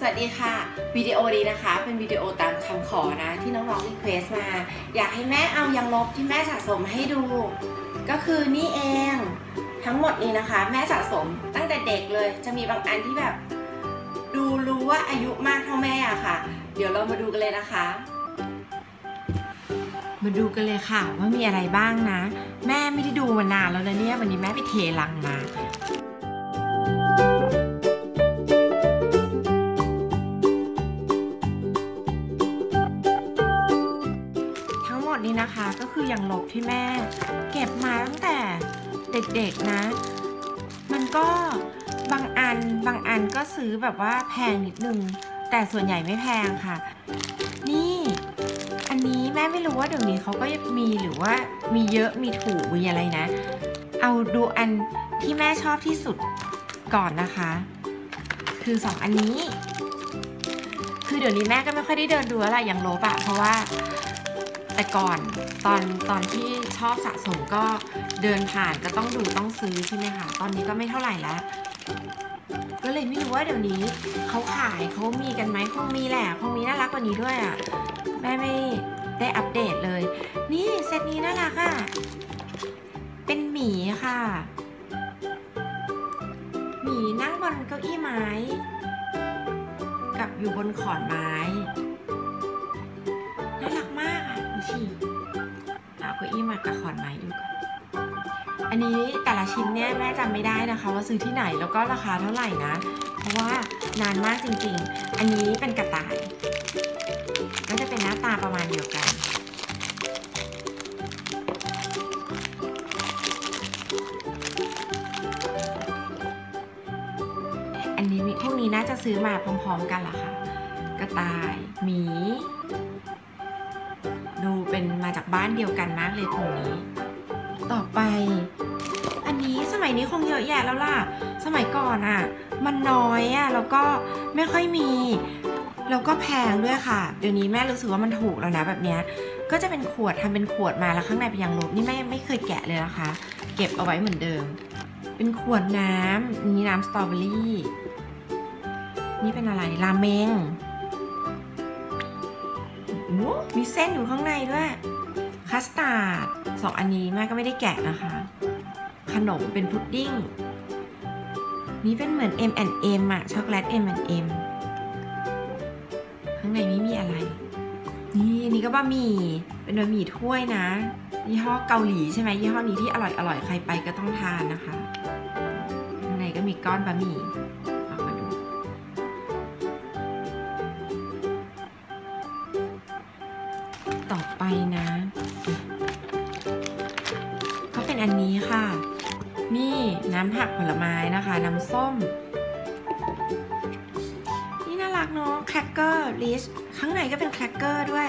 สวัสดีค่ะ วิดีโอนี้นะคะ เป็นวิดีโอตามคำขอนะที่น้องๆ request มา อยากให้แม่เอายางลบที่แม่สะสมให้ดู ก็คือนี่เองทั้งหมดนี้นะคะ แม่สะสมตั้งแต่เด็กเลย จะมีบางอันที่แบบ ดูรู้ว่าอายุมากเท่าแม่อะค่ะ เดี๋ยวเรามาดูกันเลยนะคะ มาดูกันเลยค่ะ ว่ามีอะไรบ้างนะ แม่ไม่ได้ดูมานานแล้วนะเนี่ยวันนี้แม่ไปเทลังมา อยังหลบที่แม่ เก็บมาตั้งแต่เด็กๆนะ มันก็บางอันบางอันก็ซื้อแบบว่าแพงนิดนึง แต่ส่วนใหญ่ไม่แพงค่ะ นี่ อันนี้แม่ไม่รู้ว่าเดี๋ยวนี้เขาก็มีหรือว่ามีเยอะมีถูกมีอะไรนะ เอาดูอันที่แม่ชอบที่สุดก่อนนะคะ คือสองอันนี้ คือเดี๋ยวนี้แม่ก็ไม่ค่อยได้เดินดูอะไรอย่างโลบอะเพราะว่า แต่ก่อนตอนตอนที่ชอบสะสมก็เดินผ่านก็ต้องดูต้องซื้อใช่ไหมคะ ตอนนี้ก็ไม่เท่าไหร่แล้ว ก็เลยไม่รู้ว่าเดี๋ยวนี้เขาขายเขามีกันไหมคงมีแหละคงมีน่ารักกว่านี้ด้วยอะ่ะแม่ไม่ได้อัปเดตเลย นี่เซตนี้น่ารักอะ่ะ เป็นหมีค่ะหมีนั่งบนเก้าอี้ไม้ กับอยู่บนขอนไม้ เก้าอี้มากับขอนไม้ดูก่อน อันนี้แต่ละชิ้นเนี่ยแม่จำไม่ได้นะคะ ว่าซื้อที่ไหนแล้วก็ราคาเท่าไหร่นะ เพราะว่านานมากจริงๆ อันนี้เป็นกระต่าย ก็จะเป็นหน้าตาประมาณเดียวกัน อันนี้พวกนี้น่าจะซื้อมาพร้อมๆกันเหรอคะกระต่าย หมี เป็นมาจากบ้านเดียวกันมากเลยตรงนี้ ต่อไป อันนี้สมัยนี้คงเยอะแยะแล้วล่ะ สมัยก่อนอะ่ะ มันน้อยอะ่ะแล้วก็ไม่ค่อยมี แล้วก็แพงด้วยค่ะ เดี๋ยวนี้แม่รู้สึกว่ามันถูกแล้วนะแบบเนี้ย ก็จะเป็นขวดทำเป็นขวดมาแล้วข้างในเป็นยางลบนี่แม่ไม่เคยแกะเลยนะคะ เก็บเอาไว้เหมือนเดิม เป็นขวดน้ำนี่น้ำสตรอเบอรี่ นี่เป็นอะไร ราเมง มีเส้นอยู่ข้างในด้วยคัสตาร์ดสองอันนี้แม่ก็ไม่ได้แกะนะคะ ขนมเป็นพุดดิ้ง นี่เป็นเหมือน M&M อะช็อกโกแลต M&M ข้างในไม่มีอะไร นี่นี่ก็บะหมี่ เป็นบะหมี่ถ้วยนะ ยี่ห้อเกาหลีใช่ไหมยี่ห้อนี้ที่อร่อยอร่อยใครไปก็ต้องทานนะคะ ข้างในก็มีก้อนบะหมี่ เป็นอันนี้ค่ะ นี่น้ำผักผลไม้นะคะ น้ำส้ม นี่น่ารักเนาะแครกเกอร์ Ritz ข้างในก็เป็นแครกเกอร์ด้วย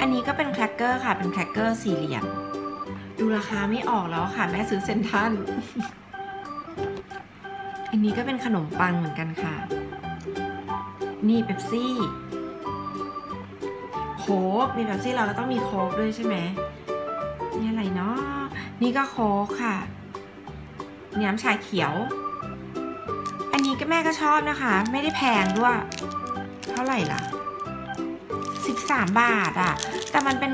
อันนี้ก็เป็นแครกเกอร์ค่ะ เป็นแครกเกอร์สี่เหลี่ยม ดูราคาไม่ออกแล้วค่ะ แม่ซื้อเซ็นทรัลอันนี้ก็เป็นขนมปังเหมือนกันค่ะ นี่เป๊ปซี่ โค้กมีเป๊ปซี่เราก็ต้องมีโค้กด้วยใช่ไหมนี่อะไรเนาะนี่ก็โคกค่ะน้ำชาเขียว อันนี้ก็แม่ก็ชอบนะคะ ไม่ได้แพงด้วย เท่าไหร่ล่ะ 13 บาทอะ่ะ แต่มันเป็น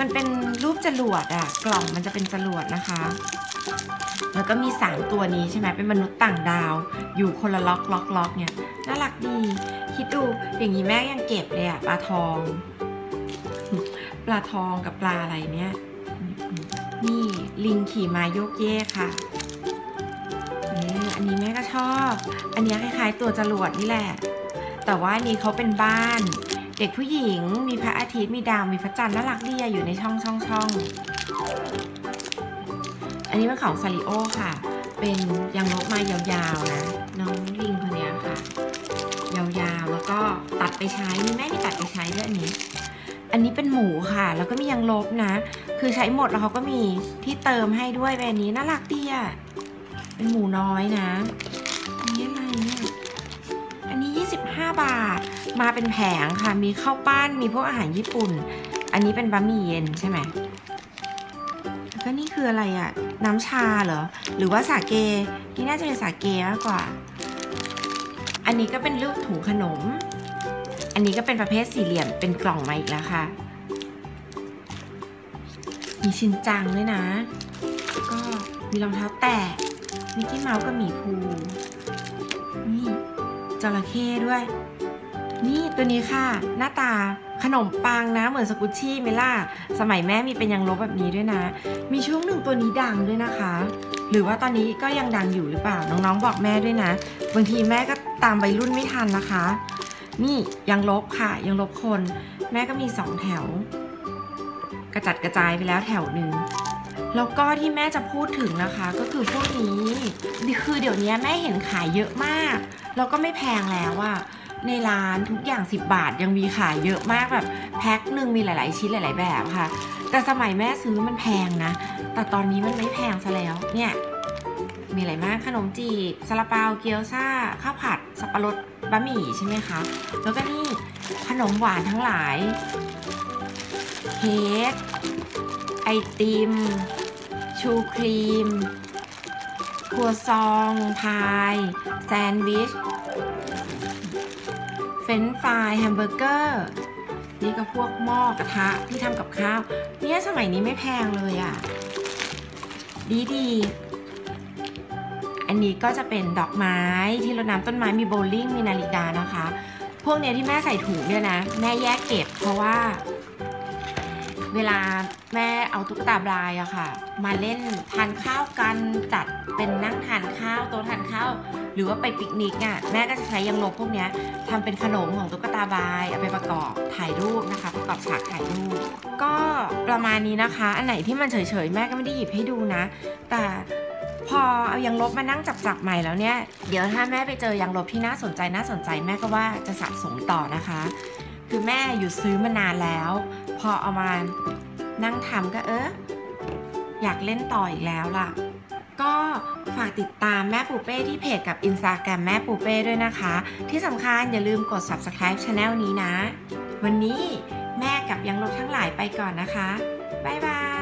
มันเป็นรูปจรวดอะ่ะ กล่องมันจะเป็นจรวดนะคะ แล้วก็มี 3 ตัวนี้ใช่ไหมเป็นมนุษย์ต่างดาว อยู่คนละล็อกล็อกล็อกเนี่ยน่ารักดี คิดดูอย่างนี้แม่ยังเก็บเลยอะปลาทอง ปลาทองกับปลาอะไรเนี่ย นี่ลิงขี่มาโยกเยกค่ะอออันนี้แม่ก็ชอบ อันนี้คล้ายๆ ตัวจรวดนี่แหละ แต่ว่าอันนี้เขาเป็นบ้าน เด็กผู้หญิง มีพระอาทิตย์ มีดาว มีพระจันทร์ น่ารักดีอะอยู่ในช่องช่องช่อง อันนี้เป็นของซาริโอค่ะ เป็นยังลบมายาวๆนะ น้องลิงคนนี้ค่ะ ยาวๆ แล้วก็ตัดไปใช้ มีแม่มีตัดไปใช้ด้วยอันนี้ อันนี้เป็นหมูค่ะ แล้วก็มียังลบนะ คือใช้หมดแล้วเขาก็มีที่เติมให้ด้วยแบบนี้น่ารักดีอะ เป็นหมูน้อยนะ อันนี้อะไรเนี่ย อันนี้ 25 บาท มาเป็นแผงค่ะ มีข้าวปั้น มีพวกอาหารญี่ปุ่น อันนี้เป็นบะหมี่เย็นใช่ไหมแล้วก็นี่คืออะไรอะน้ำชาเหรอ หรือว่าสาเก นี่น่าจะเป็นสาเกมากกว่า อันนี้ก็เป็นลูกถุงขนม อันนี้ก็เป็นประเภทสี่เหลี่ยมเป็นกล่องมาอีกแล้วค่ะ มีชินจังด้วยนะ ก็มีรองเท้าแตะมิกกี้เมาส์กับหมีภูนี่จระเข้ด้วย นี่ตัวนี้ค่ะ หน้าตาขนมปังนะเหมือนสกุชชี่ไหมล่ะสมัยแม่มีเป็นยังลบแบบนี้ด้วยนะ มีช่วงหนึ่งตัวนี้ดังด้วยนะคะ หรือว่าตอนนี้ก็ยังดังอยู่หรือเปล่า น้องๆบอกแม่ด้วยนะ บางทีแม่ก็ตามวัยรุ่นไม่ทันนะคะ นี่ยังลบค่ะ ยังลบคน แม่ก็มีสองแถว กระจัดกระจายไปแล้วแถวหนึ่งแล้วก็ที่แม่จะพูดถึงนะคะ ก็คือพวกนี้คือเดี๋ยวนี้แม่เห็นขายเยอะมาก แล้วก็ไม่แพงแล้วอะในร้านทุกอย่าง 10 บาทยังมีขายเยอะมากแบบแพ็คหนึ่งมีหลาย ๆ ชิ้นหลาย ๆ แบบค่ะ แต่สมัยแม่ซื้อมันแพงนะ แต่ตอนนี้มันไม่แพงซะแล้วเนี่ยมีอะไรมากขนมจีบซาลาเปาเกี๊ยวซ่าข้าวผัดสับปะรด บะหมี่ใช่ไหมคะ แล้วก็นี่ขนมหวานทั้งหลายเค้กไอติม ชูครีม ครัวซอง พาย แซนด์วิช เฟรนช์ฟรายส์ แฮมเบอร์เกอร์ นี่ก็พวกหม้อกระทะที่ทำกับข้าว เนี่ยสมัยนี้ไม่แพงเลยอะค่ะ ดีดี อันนี้ก็จะเป็นดอกไม้ที่รดน้ำต้นไม้มีโบว์ลิ่งมีนาฬิกานะคะ พวกเนี้ยที่แม่ใส่ถุงเนี่ยนะแม่แยกเก็บเพราะว่า เวลาแม่เอาตุ๊กตา Blythe อะค่ะ มาเล่นทานข้าวกันจัดเป็นนั่งทานข้าวโต๊ะทานข้าวหรือว่าไปปิกนิกอะแม่ก็จะใช้ยังลบพวกเนี้ยทำเป็นขนมของตุ๊กตาบลายเอาไปประกอบถ่ายรูปนะคะ ประกอบฉากถ่ายรูปก็ประมาณนี้นะคะ อันไหนที่มันเฉยๆ แม่ก็ไม่ได้หยิบให้ดูนะ แต่ พอเอายังลบมานั่งจับๆใหม่แล้วเนี่ย เดี๋ยวถ้าแม่ไปเจอยังลบที่น่าสนใจน่าสนใจแม่ก็ว่าจะสะสมต่อนะคะ คือแม่หยุดซื้อมานานแล้ว พอเอามานั่งทำก็เอออยากเล่นต่ออีกแล้วล่ะ ก็ฝากติดตามแม่ปูเป้ที่เพจกับ Instagram แม่ปูเป้ด้วยนะคะ ที่สำคัญอย่าลืมกด subscribe channel นี้นะ วันนี้แม่กับยังลบทั้งหลายไปก่อนนะคะ บ๊ายบาย